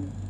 Mm-hmm.